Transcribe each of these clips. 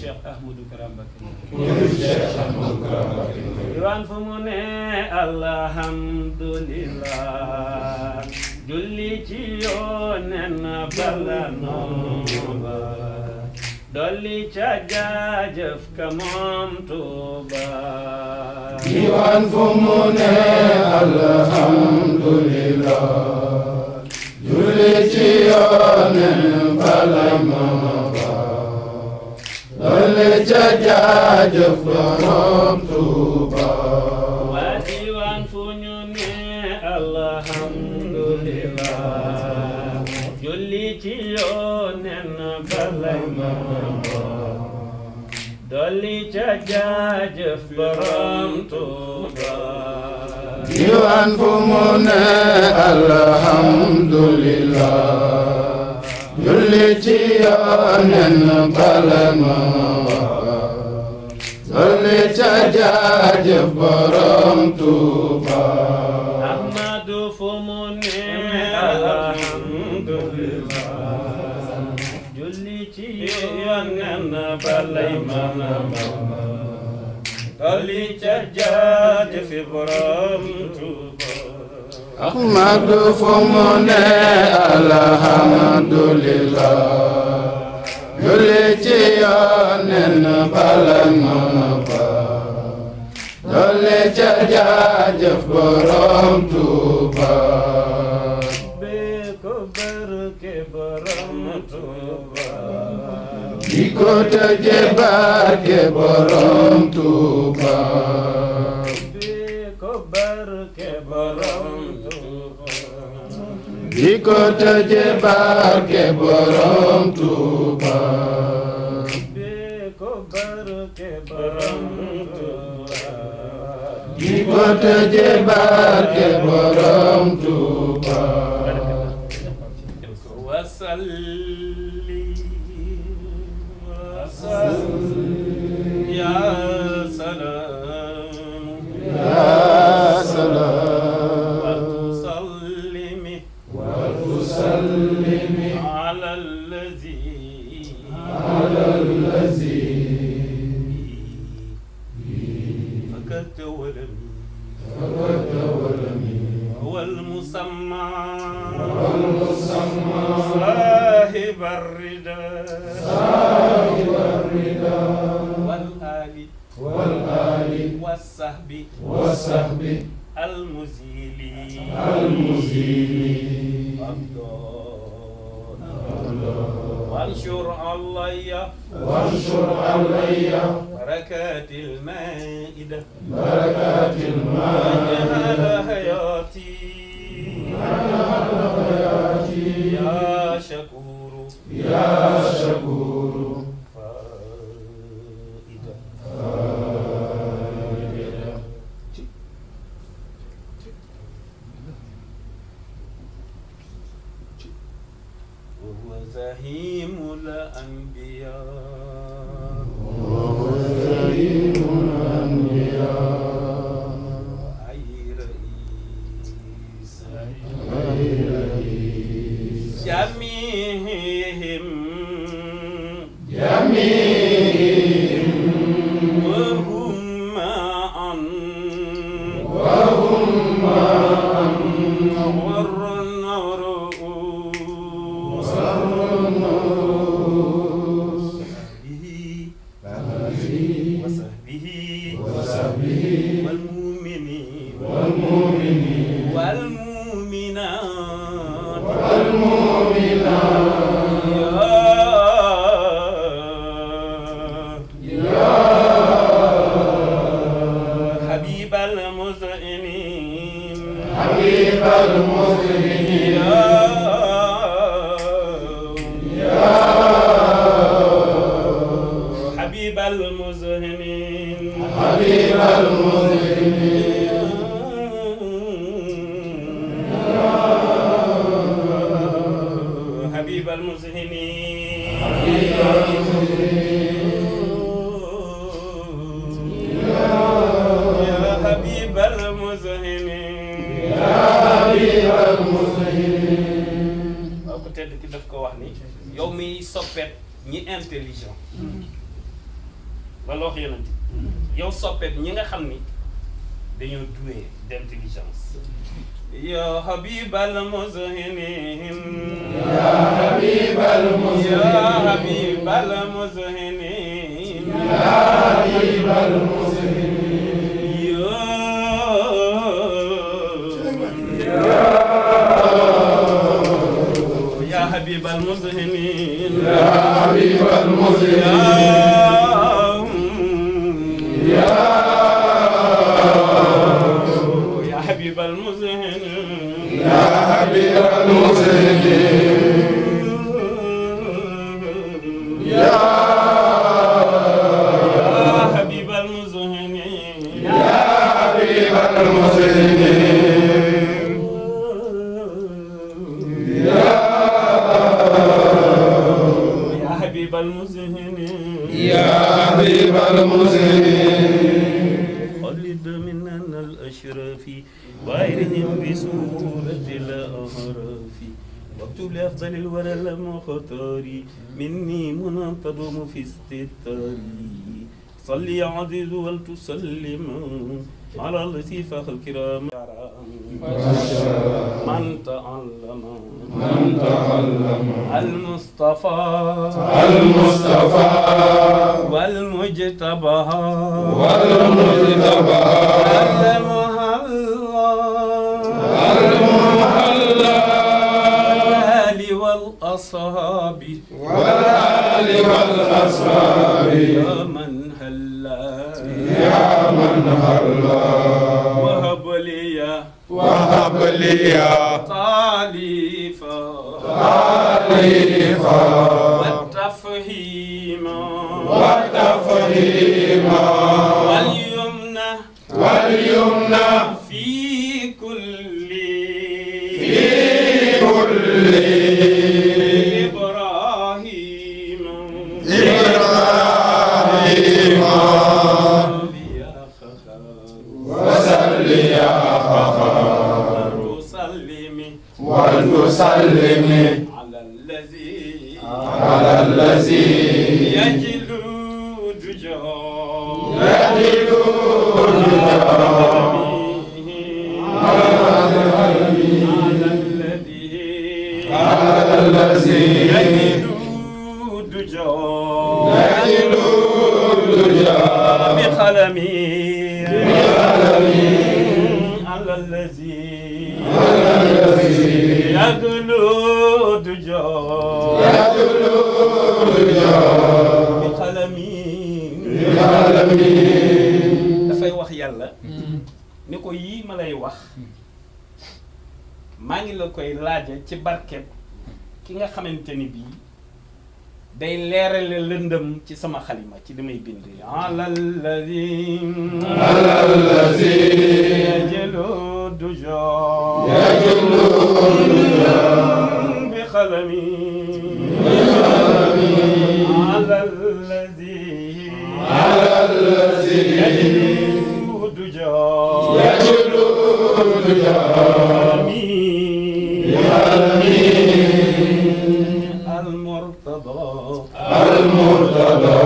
Cheikh Ahmadou Kara Mbacké murid Cheikh Ahmadou Kara Mbacké diwaan fu mu ne alhamdulillah. Julli ci yoonen bala nooba dolli ca jaajëf ka moom Tuuba diwaan fu mu ne alhamdulillah. Julli ci mooba dolli ca jaajëf borom Tuuba waa fu ñu ne alhamdulillah. Julli ci yoonen balay mooba dolli ca jaajëf borom Tuuba diwaan fu mu ne alhamdulillah ci yoonen balay mooba dolli ca jaajëf borom fu mu ne alhamdulillah julli ci yonent balay mana dolli ca Tuuba ahmadu fomo ne alhamdulillah julli ci yoneen bala noonu ba dolli ca jaajëf borom tuuba di ko tëje barke borom tuuba. Ko ko tëje barke barke borom Tuuba. والآل والآل والصحب والصحب المزيل المزيل وانشر علي وانشر علي بركات المائدة. بركات الماء وجهل حياتي حياتي. يا شكور. يا شكور. جميعهم جميع وهم معا. وهم معا غر الرؤوس والنوس به أهله وصحبه وصحبه والمؤمنين. والمؤمنين. والمؤمنات. والمؤمنات Domina. wax yonent yow soppeet ñi nga xam ni dañoo doué d'intelligence ya habibal muzhinin ya habibal muzhinin ya habibal muzhinin ya habibal muzhinin يا حبيب المذهنين ya habibal muzhinin يا حبيب المذهنين يا حبيب المسلمين خلد مننا الأشراف وغيرهم بسهولة الأهراف واكتب لأفضل الورى المختار. مني منى تضم في استتاري صل يا عزيز ولتسلم على فاخ الكرام. من تعلم. من تعلم. المصطفى. المصطفى. والمجتبى. والمجتبى. والأصحاب. والآل والأصحاب. من هلا وهب لي وهب لي طالفا خليفة والتفهيم والتفهيم وتسلم على الذي على الذي يجلو دجاه يجد على الذي على الذي يجلو دجاه يجد الدجى بقلمي. على الذي dafay wax yàlla ni ko yii ma lay wax maa ngi la koy laaja ci barkeb ki nga xamante ni bii day leerale lëndëm ci sama xalima ci li may bind alalladi على الذي yajlu duja يجد bi xalami alalladi على الذي yajlu duja يجد الدجى المرتضى.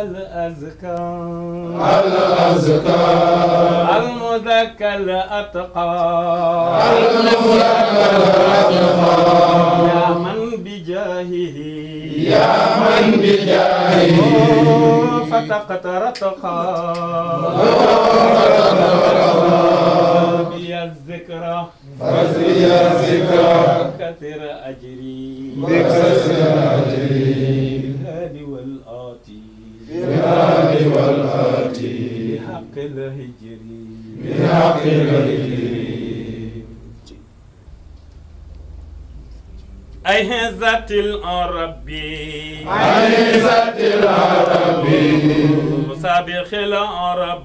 الأزكى الأزكى المذكى الأتقى. المزكى الأتقى. يا من بجاهه. يا من بجاهه. فتقت رتقى. بي الذكرى. فزي الذكرى. كثر أجري. بكسر أجري بالهاد والآتي. بالآل والآتي. بحق الهجري بحق الأرب عزة العرب سابق العرب صالح العرب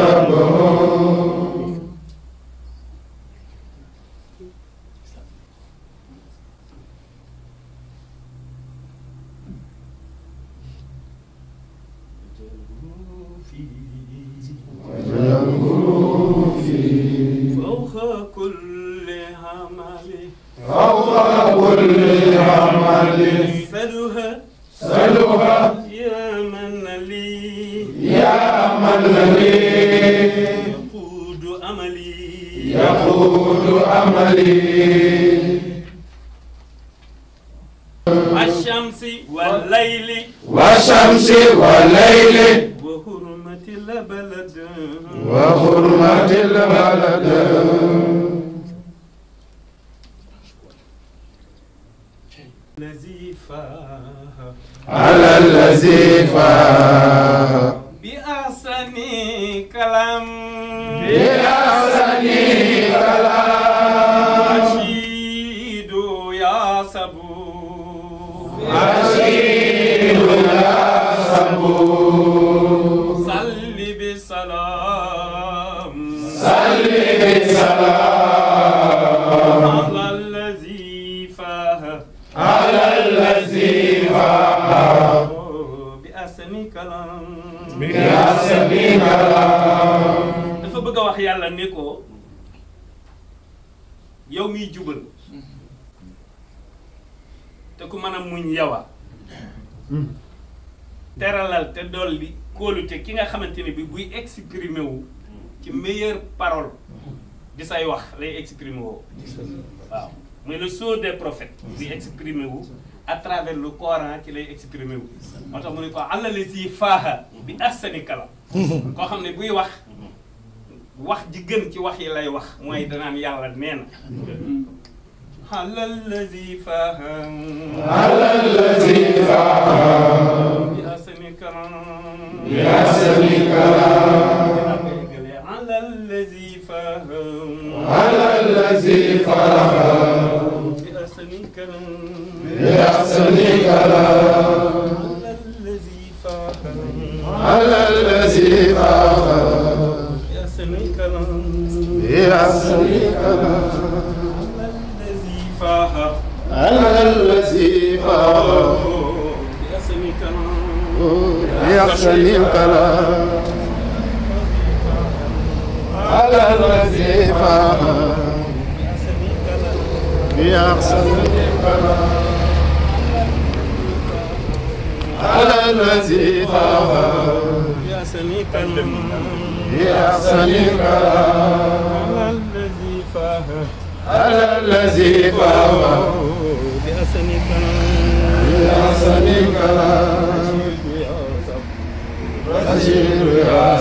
كل عملي فوق كل عملي سلها سلها يا من لي. يا من لي. يقود أملي. يقود أملي. والشمس والليل. والشمس والليل. وحرمة البلد. وحرمة البلد. على الذي فاه بأحسن كلام بأحسن كلام رشيد يا صبور أشير يا صبور صل بسلام صل بسلام yàlla ni ko yow miy jubal. Te ku mën a muñ yawa teralal te dolli kóolute ki nga xamante ne bi buy exprimer wu ci meilleure parole di say wax lay exprimer woo. Waaw. Le sceau des prophètes di exprimer wu à travers le Coran ci lay exprimer wu. Moo tax mu ne ko àllale si faaha bi ahsani kalam. Koo xam ne buy wax wax ji gën ci wax yi lay wax. mooy danaan yàlla nee na. على الذي فاه بأحسن كلام بأحسن كلام على الذي فاه بأحسن كلام بأحسن كلام على الذي فاه بأحسن كلام بأحسن كلام على الذي فهم على الذي فاه بأحسن كلام بأحسن كلام بشير يا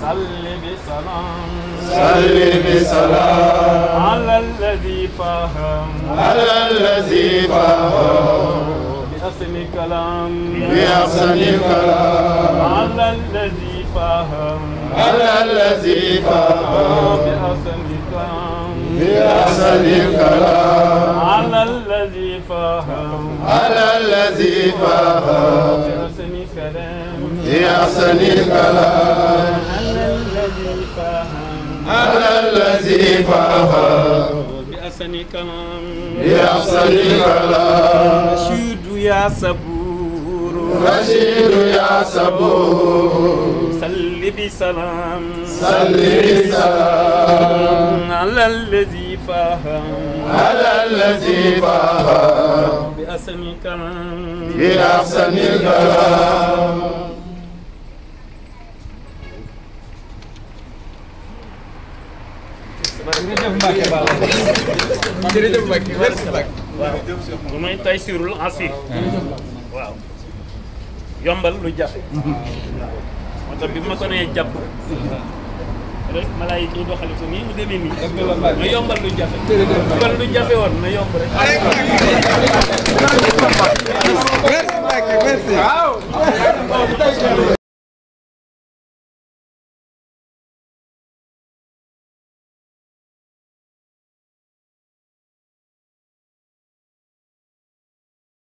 صل بسلام. صل بسلام. على الذي فهم. على الذي فاه بأحسن كلام بأحسن كلام على الذي فهم. على الذي فاه بأحسن كلام على الذي فهم. على الذي فاه بأحسن كلام بأحسن كلام على الذي فهم. على الذي فاه بأحسن كلام بأحسن كلام رشيد يا صبور. رشيد يا صبور. صل بسلام. صل بسلام. على الذي فهم على الذي فاه بأحسن كلام بأحسن كلام jërëjëf Mbacke Balla jërëjëf Mbacke merci Mbacke lu may taysirul asir waaw yombal lu jafe moo tax bi ma ko nee jàpp rek malaayika yi doxale ko nii mu demee nii. Na yombal lu jafe. Kon lu jafe woon na yomb rek. Merci Mbacke merci